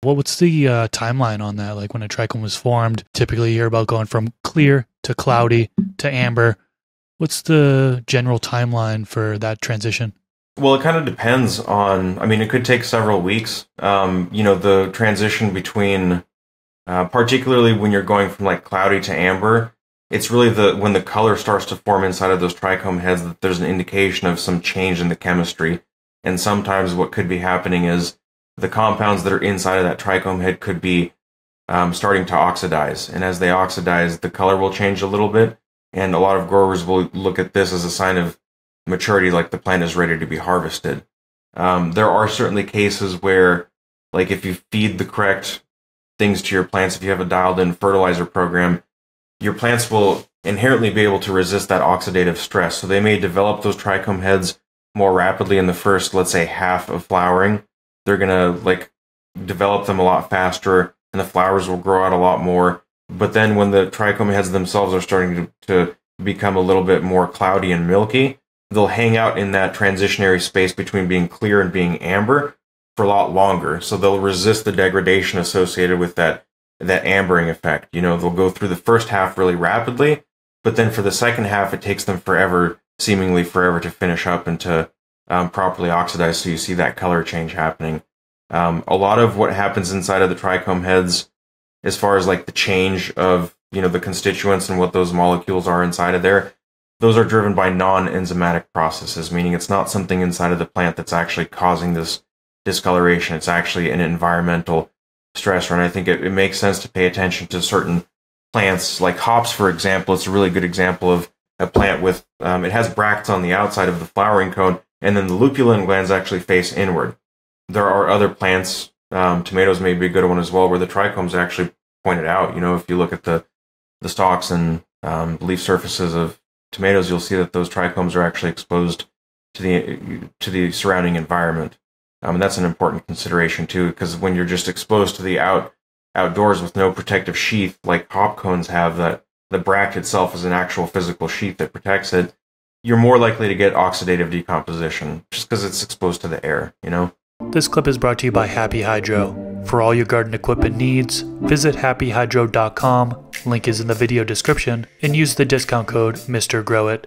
What what's the uh, timeline on that? Like when a trichome was formed, typically you hear about going from clear to cloudy to amber. What's the general timeline for that transition? Well, it kind of depends on. I mean, it could take several weeks. Um, you know, the transition between, uh, particularly when you're going from like cloudy to amber, it's really the when the color starts to form inside of those trichome heads that there's an indication of some change in the chemistry. And sometimes what could be happening is the compounds that are inside of that trichome head could be um, starting to oxidize. And as they oxidize, the color will change a little bit. And a lot of growers will look at this as a sign of maturity, like the plant is ready to be harvested. Um, there are certainly cases where, like, if you feed the correct things to your plants, if you have a dialed in fertilizer program, your plants will inherently be able to resist that oxidative stress. So they may develop those trichome heads more rapidly in the first, let's say, half of flowering. They're going to, like, develop them a lot faster and the flowers will grow out a lot more. But then when the trichome heads themselves are starting to, to become a little bit more cloudy and milky, they'll hang out in that transitionary space between being clear and being amber for a lot longer. So they'll resist the degradation associated with that that ambering effect. You know, they'll go through the first half really rapidly, but then for the second half, it takes them forever, seemingly forever, to finish up and to um, properly oxidized, So you see that color change happening. Um, a lot of what happens inside of the trichome heads, as far as like the change of you know the constituents and what those molecules are inside of there, those are driven by non-enzymatic processes, meaning it's not something inside of the plant that's actually causing this discoloration. It's actually an environmental stressor. And I think it, it makes sense to pay attention to certain plants, like hops, for example. It's a really good example of a plant with, um, it has bracts on the outside of the flowering cone, and then the lupulin glands actually face inward. There are other plants, um, tomatoes may be a good one as well, where the trichomes actually pointed out. You know, if you look at the, the stalks and um, leaf surfaces of tomatoes, you'll see that those trichomes are actually exposed to the to the surrounding environment. Um, and that's an important consideration too, because when you're just exposed to the out outdoors with no protective sheath like hop cones have, that the bract itself is an actual physical sheath that protects it, you're more likely to get oxidative decomposition just because it's exposed to the air. You know. This clip is brought to you by Happy Hydro. For all your garden equipment needs, visit happyhydro.com, link is in the video description, and use the discount code MrGrowit.